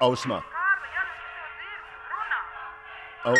Ausma. Au.